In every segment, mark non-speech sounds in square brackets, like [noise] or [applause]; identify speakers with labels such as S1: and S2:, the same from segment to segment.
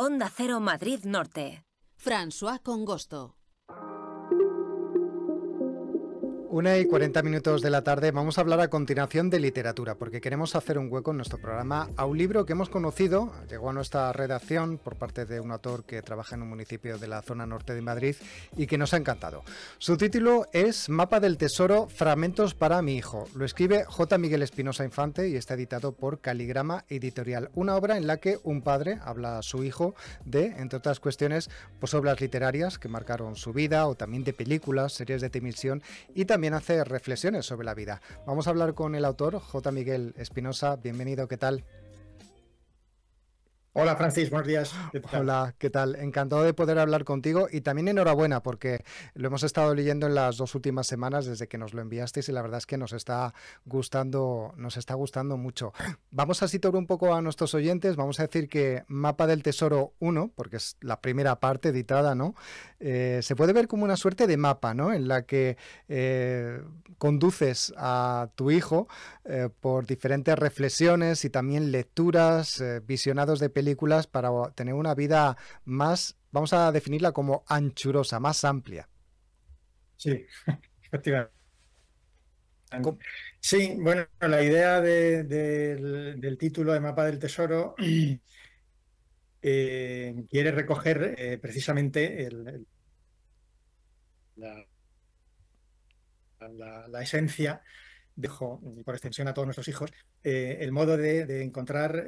S1: Onda Cero Madrid Norte.
S2: François Congosto.
S3: Una y 40 minutos de la tarde vamos a hablar a continuación de literatura, porque queremos hacer un hueco en nuestro programa a un libro que hemos conocido, llegó a nuestra redacción por parte de un autor que trabaja en un municipio de la zona norte de Madrid y que nos ha encantado. Su título es Mapa del Tesoro, Fragmentos para mi hijo. Lo escribe J. Miguel Espinosa Infante y está editado por Caligrama Editorial, una obra en la que un padre habla a su hijo de, entre otras cuestiones, pues obras literarias que marcaron su vida o también de películas, series de televisión y también también hace reflexiones sobre la vida. Vamos a hablar con el autor, J. Miguel Espinosa. Bienvenido, ¿qué tal?
S4: Hola Francis, buenos días.
S3: Hola, ¿qué tal? Encantado de poder hablar contigo y también enhorabuena porque lo hemos estado leyendo en las dos últimas semanas desde que nos lo enviasteis y la verdad es que nos está gustando, nos está gustando mucho. Vamos a situar un poco a nuestros oyentes, vamos a decir que Mapa del Tesoro 1, porque es la primera parte editada, ¿no? Eh, se puede ver como una suerte de mapa, ¿no? En la que eh, conduces a tu hijo eh, por diferentes reflexiones y también lecturas, visionados de películas para tener una vida más, vamos a definirla como anchurosa, más amplia.
S4: Sí, [laughs] efectivamente. Sí, bueno, la idea del, título de Mapa del Tesoro [clears throat] eh, quiere recoger eh, precisamente la, esencia, dejo por extensión a todos nuestros hijos, eh, el modo de, encontrar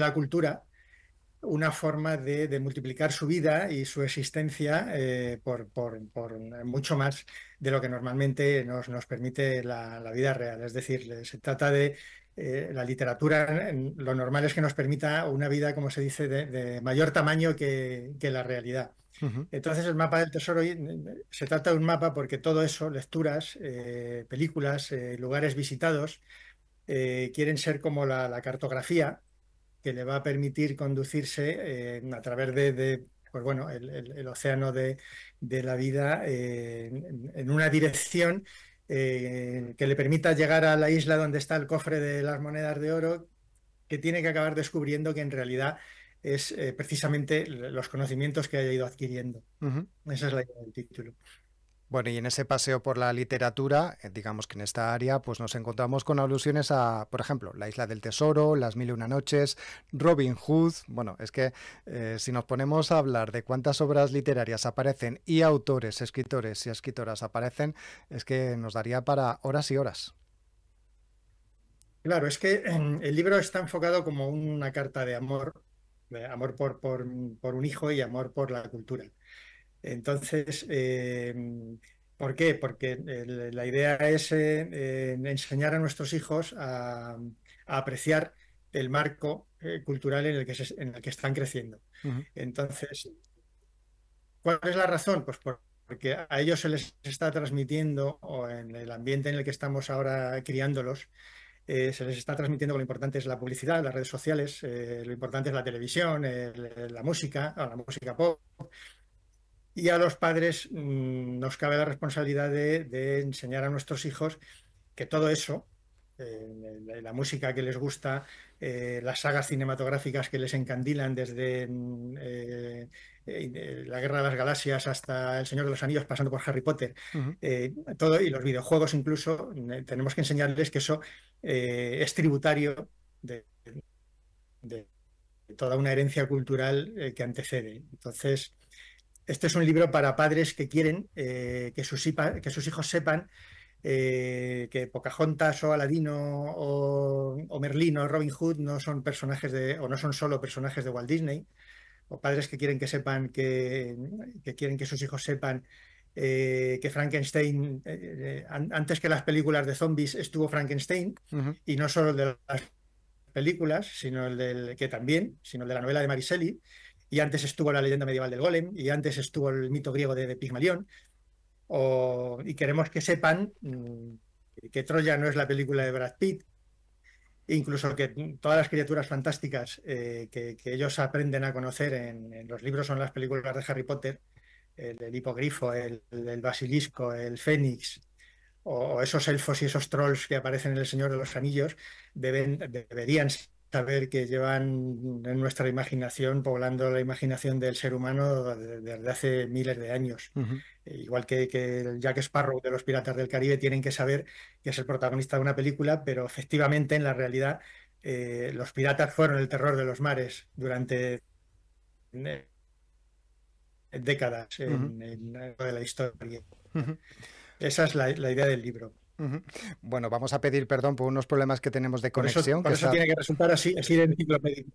S4: la cultura una forma de, multiplicar su vida y su existencia eh, por, mucho más de lo que normalmente nos, nos permite la, vida real. Es decir, se trata de eh, la literatura, lo normal es que nos permita una vida, como se dice, de, mayor tamaño que, la realidad. Entonces el mapa del tesoro se trata de un mapa porque todo eso, lecturas, eh, películas, lugares visitados, quieren ser como la cartografía que le va a permitir conducirse eh, a través de, pues bueno, el, océano de, la vida eh, en, una dirección eh, que le permita llegar a la isla donde está el cofre de las monedas de oro, que tiene que acabar descubriendo que en realidad es precisamente los conocimientos que haya ido adquiriendo. Esa es la idea del título.
S3: Bueno, y en ese paseo por la literatura, eh, digamos que en esta área, pues nos encontramos con alusiones a, por ejemplo, La Isla del Tesoro, Las Mil y Una Noches, Robin Hood. Bueno, es que eh, si nos ponemos a hablar de cuántas obras literarias aparecen y autores, escritores y escritoras aparecen, es que nos daría para horas y horas.
S4: Claro, es que el libro está enfocado como una carta de amor, de amor por, por, por un hijo y amor por la cultura. Entonces, em, ¿por qué? Porque la idea es eh, enseñar a nuestros hijos a, apreciar el marco eh, cultural en el, que en el que están creciendo. Entonces, ¿cuál es la razón? Pues porque a ellos se les está transmitiendo, o en el ambiente en el que estamos ahora criándolos, eh, se les está transmitiendo que lo importante es la publicidad, las redes sociales, lo importante es la televisión, la música, la música pop, y a los padres mm, nos cabe la responsabilidad de, enseñar a nuestros hijos que todo eso, eh, la, música que les gusta, eh, las sagas cinematográficas que les encandilan desde mm, eh, la Guerra de las Galaxias hasta El Señor de los Anillos, pasando por Harry Potter, todo, y los videojuegos incluso, tenemos que enseñarles que eso es tributario de, de, toda una herencia cultural que antecede. Entonces, este es un libro para padres que quieren eh, que, sus, que, sus, hijos sepan eh, que Pocahontas o Aladino o, Merlín o Robin Hood no son personajes de, o no son solo personajes de Walt Disney, o padres que quieren que sepan que, quieren que sus hijos sepan eh, que Frankenstein, antes que las películas de zombies estuvo Frankenstein, y no solo el de las películas, sino el del que también, sino el de la novela de Mariselli y antes estuvo la leyenda medieval del golem, y antes estuvo el mito griego de, de Pigmalión, y queremos que sepan mm, que Troya no es la película de Brad Pitt, incluso que todas las criaturas fantásticas eh, que, ellos aprenden a conocer en, los libros son las películas de Harry Potter, el, hipogrifo, el, basilisco, el fénix, o, esos elfos y esos trolls que aparecen en El Señor de los Anillos, deberían saber que llevan en nuestra imaginación, poblando la imaginación del ser humano desde hace miles de años. Igual que, que, el Jack Sparrow de los Piratas del Caribe, tienen que saber que es el protagonista de una película, pero efectivamente en la realidad eh, los piratas fueron el terror de los mares durante décadas en, la historia. Esa es la idea del libro.
S3: Bueno, vamos a pedir perdón por unos problemas que tenemos de conexión.
S4: Por eso, tiene que resultar así, así de enciclopédico.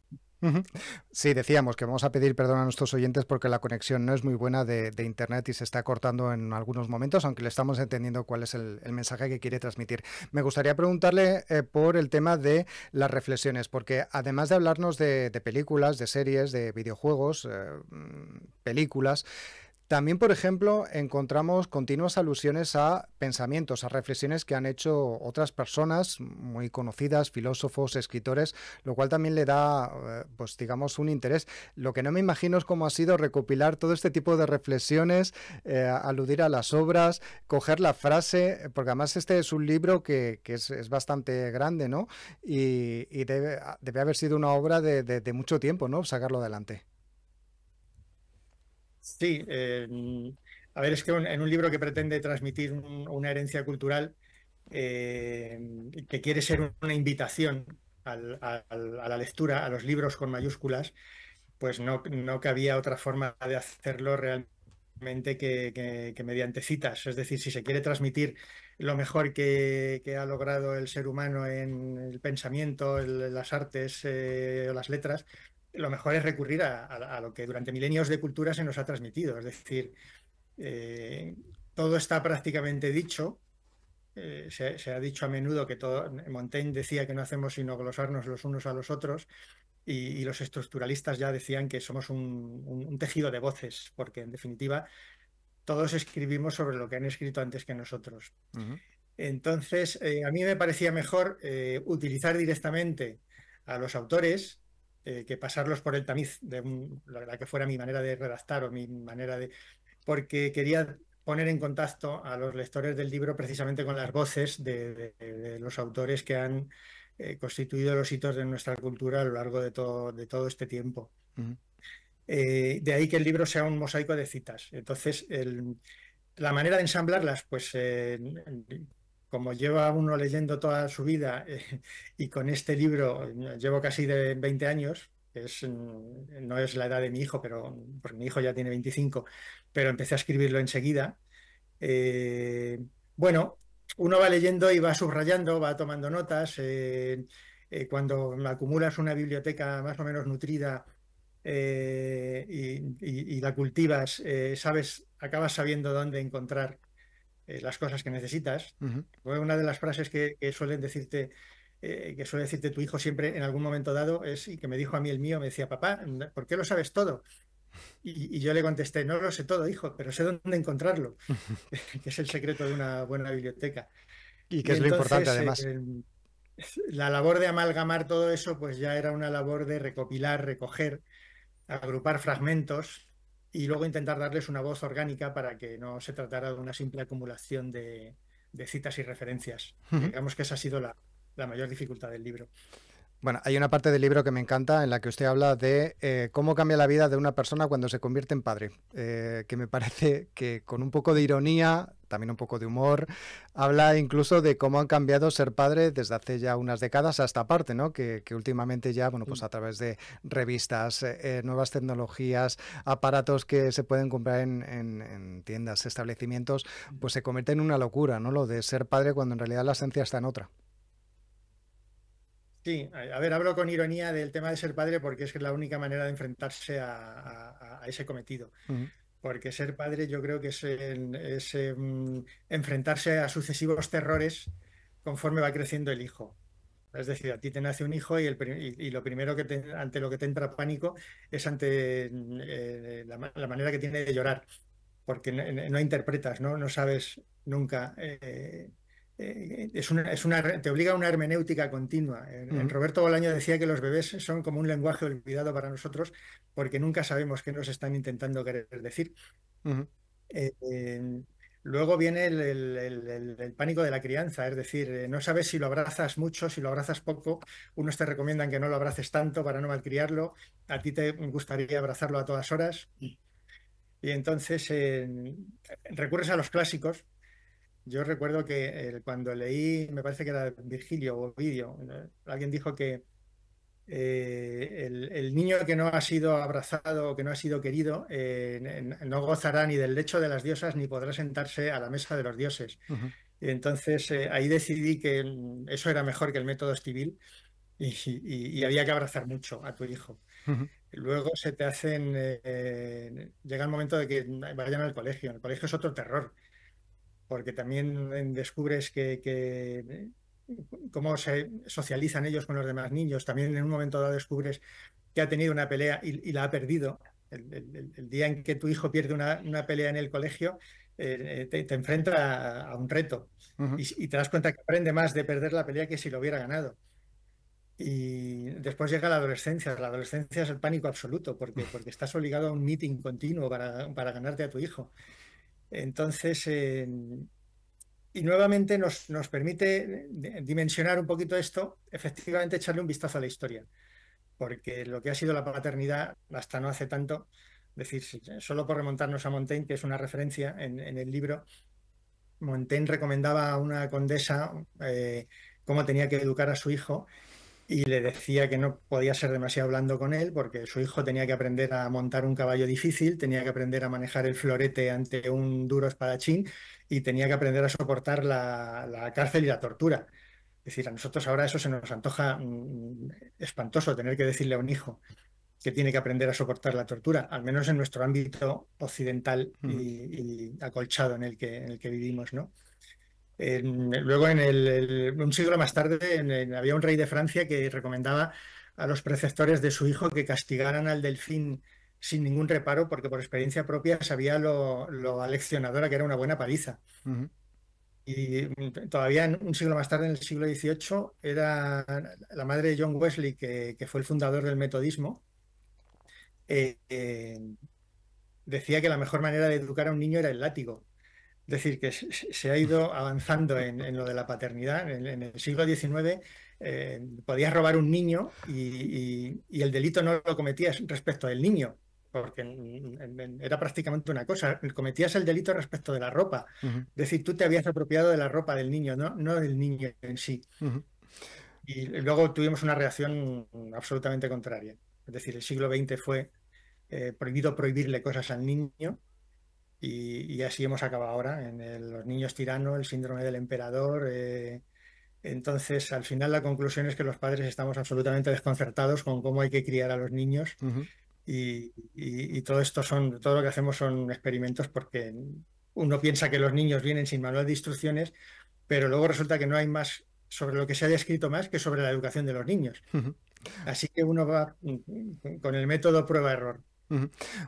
S3: Sí, decíamos que vamos a pedir perdón a nuestros oyentes porque la conexión no es muy buena de, Internet y se está cortando en algunos momentos, aunque le estamos entendiendo cuál es el, mensaje que quiere transmitir. Me gustaría preguntarle eh, por el tema de las reflexiones, porque además de hablarnos de, películas, de series, de videojuegos, eh, mm, películas, también, por ejemplo, encontramos continuas alusiones a pensamientos, a reflexiones que han hecho otras personas muy conocidas, filósofos, escritores, lo cual también le da, eh, pues digamos, un interés. Lo que no me imagino es cómo ha sido recopilar todo este tipo de reflexiones, eh, aludir a las obras, coger la frase, porque además este es un libro que, es, bastante grande, ¿no? Y, debe, haber sido una obra de, de mucho tiempo, ¿no? Sacarlo adelante.
S4: Sí, a ver, es que en un libro que pretende transmitir una herencia cultural eh, que quiere ser una invitación a la lectura, a los libros con mayúsculas, pues no, no cabía otra forma de hacerlo realmente que, mediante citas. Es decir, si se quiere transmitir lo mejor que, ha logrado el ser humano en el pensamiento, en las artes eh, o las letras, lo mejor es recurrir a, lo que durante milenios de cultura se nos ha transmitido. Es decir, eh, todo está prácticamente dicho. Eh, se, ha dicho a menudo que todo, Montaigne decía que no hacemos sino glosarnos los unos a los otros y, los estructuralistas ya decían que somos un, tejido de voces, porque en definitiva todos escribimos sobre lo que han escrito antes que nosotros. Entonces, eh, a mí me parecía mejor utilizar directamente a los autores eh, que pasarlos por el tamiz de la que fuera mi manera de redactar o mi manera de... porque quería poner en contacto a los lectores del libro precisamente con las voces de, los autores que han eh, constituido los hitos de nuestra cultura a lo largo de todo, de todo este tiempo. Eh, de ahí que el libro sea un mosaico de citas. Entonces, la manera de ensamblarlas, pues como lleva uno leyendo toda su vida eh, y con este libro llevo casi de 20 años, mm, no es la edad de mi hijo, pero mi hijo ya tiene 25, pero empecé a escribirlo enseguida. Eh, bueno, uno va leyendo y va subrayando, va tomando notas. Eh, cuando acumulas una biblioteca más o menos nutrida y, la cultivas, sabes, acabas sabiendo dónde encontrar eh, las cosas que necesitas. Una de las frases que, suelen decirte, eh, que suele decirte tu hijo siempre en algún momento dado es, y que me dijo a mí el mío, me decía, papá, ¿por qué lo sabes todo? Y, yo le contesté, no lo sé todo, hijo, pero sé dónde encontrarlo, [laughs] que es el secreto de una buena biblioteca.
S3: Y que es lo importante además.
S4: Eh, la labor de amalgamar todo eso, pues ya era una labor de recopilar, recoger, agrupar fragmentos y luego intentar darles una voz orgánica para que no se tratara de una simple acumulación de, citas y referencias. Digamos que esa ha sido la, mayor dificultad del libro.
S3: Bueno, hay una parte del libro que me encanta en la que usted habla de eh, cómo cambia la vida de una persona cuando se convierte en padre, eh, que me parece que con un poco de ironía también un poco de humor. Habla incluso de cómo han cambiado ser padre desde hace ya unas décadas a esta parte, ¿no? Que, últimamente ya, bueno, pues a través de revistas, eh, nuevas tecnologías, aparatos que se pueden comprar en, tiendas, establecimientos, pues se convierte en una locura, ¿no? Lo de ser padre cuando en realidad la esencia está en otra.
S4: Sí, a ver, hablo con ironía del tema de ser padre porque es la única manera de enfrentarse a, ese cometido. Porque ser padre yo creo que es, enfrentarse a sucesivos terrores conforme va creciendo el hijo. Es decir, a ti te nace un hijo y, lo primero que ante lo que te entra pánico es ante eh, la, manera que tiene de llorar, porque no, interpretas, no, no sabes nunca eh, eh, es una, es una, te obliga a una hermenéutica continua. Roberto Bolaño decía que los bebés son como un lenguaje olvidado para nosotros porque nunca sabemos qué nos están intentando querer decir. Eh, Luego viene el, pánico de la crianza, es decir, eh, no sabes si lo abrazas mucho, si lo abrazas poco. Unos te recomiendan que no lo abraces tanto para no malcriarlo. A ti te gustaría abrazarlo a todas horas. Y entonces recurres a los clásicos. Yo recuerdo que cuando leí, me parece que era Virgilio o Ovidio, alguien dijo que eh, el, niño que no ha sido abrazado o que no ha sido querido eh, no gozará ni del lecho de las diosas ni podrá sentarse a la mesa de los dioses. Entonces eh, ahí decidí que eso era mejor que el método civil y, había que abrazar mucho a tu hijo. Luego se te hacen, llega el momento de que vayan al colegio. El colegio es otro terror, porque también descubres que cómo se socializan ellos con los demás niños. También en un momento dado descubres que ha tenido una pelea y, la ha perdido. El, día en que tu hijo pierde una, pelea en el colegio, eh, te, enfrenta a, un reto y, te das cuenta que aprende más de perder la pelea que si lo hubiera ganado. Y después llega la adolescencia. La adolescencia es el pánico absoluto porque, porque estás obligado a un meeting continuo para, para ganarte a tu hijo. Entonces, y nuevamente nos, nos, permite dimensionar un poquito esto, efectivamente echarle un vistazo a la historia, porque lo que ha sido la paternidad hasta no hace tanto, decir, solo por remontarnos a Montaigne, que es una referencia en, el libro, Montaigne recomendaba a una condesa eh, cómo tenía que educar a su hijo y le decía que no podía ser demasiado blando con él porque su hijo tenía que aprender a montar un caballo difícil, tenía que aprender a manejar el florete ante un duro espadachín y tenía que aprender a soportar la, cárcel y la tortura. Es decir, a nosotros ahora eso se nos antoja mm, espantoso tener que decirle a un hijo que tiene que aprender a soportar la tortura, al menos en nuestro ámbito occidental y, acolchado en el que, en el que vivimos, ¿no? Luego, en el, un siglo más tarde, había un rey de Francia que recomendaba a los preceptores de su hijo que castigaran al delfín sin ningún reparo, porque por experiencia propia sabía lo, lo aleccionadora que era una buena paliza. Y todavía un siglo más tarde, en el siglo XVIII, era la madre de John Wesley, que, fue el fundador del metodismo, eh, eh, decía que la mejor manera de educar a un niño era el látigo. Es decir, que se ha ido avanzando en, lo de la paternidad. En, el siglo XIX eh, podías robar un niño y, el delito no lo cometías respecto del niño, porque era prácticamente una cosa. Cometías el delito respecto de la ropa. Es decir, tú te habías apropiado de la ropa del niño, no, no del niño en sí. Y luego tuvimos una reacción absolutamente contraria. Es decir, el siglo XX fue eh, prohibido prohibirle cosas al niño y, así hemos acabado ahora, en los niños tiranos, el síndrome del emperador. Eh, entonces, al final la conclusión es que los padres estamos absolutamente desconcertados con cómo hay que criar a los niños. y, todo esto son, todo lo que hacemos son experimentos porque uno piensa que los niños vienen sin manual de instrucciones, pero luego resulta que no hay más sobre lo que se haya escrito más que sobre la educación de los niños. Así que uno va con el método prueba-error.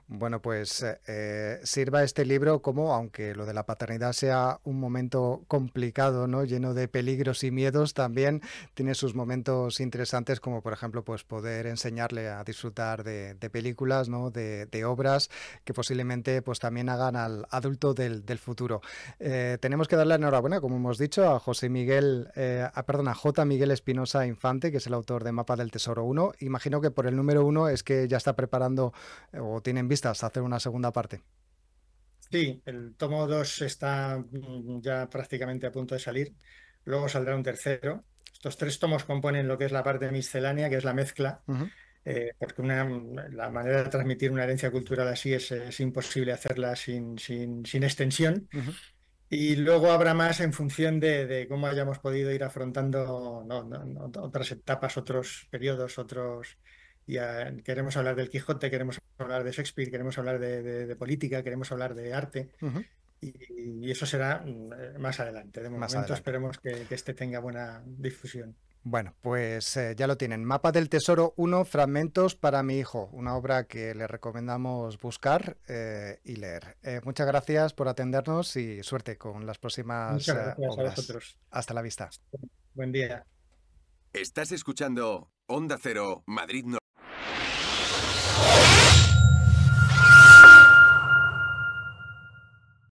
S3: Bueno, pues eh, eh, sirva este libro como, aunque lo de la paternidad sea un momento complicado, ¿no? Lleno de peligros y miedos, también tiene sus momentos interesantes, como por ejemplo, pues poder enseñarle a disfrutar de, películas, ¿no? De, obras que posiblemente pues también hagan al adulto del, futuro. Eh, tenemos que darle enhorabuena, como hemos dicho, a José Miguel, a, perdón, a J. Miguel Espinosa Infante, que es el autor de Mapa del Tesoro 1. Imagino que por el número 1 es que ya está preparando o tienen vistas hacer una segunda parte?
S4: Sí, el tomo 2 está mm, ya prácticamente a punto de salir. Luego saldrá un tercero. Estos tres tomos componen lo que es la parte miscelánea, que es la mezcla, eh, porque una, la manera de transmitir una herencia cultural así es, imposible hacerla sin, sin, extensión. Y luego habrá más en función de, cómo hayamos podido ir afrontando otras etapas, otros periodos, otros, queremos hablar del Quijote, queremos hablar de Shakespeare, queremos hablar de, política, queremos hablar de arte. y, eso será mm, más adelante. De momento esperemos que, este tenga buena difusión.
S3: Bueno, pues eh, ya lo tienen. Mapa del Tesoro 1, Fragmentos para mi hijo, una obra que le recomendamos buscar eh, y leer. Eh, muchas gracias por atendernos y suerte con las próximas obras. A vosotros. Hasta la vista.
S4: Buen día.
S5: Estás escuchando Onda Cero, Madrid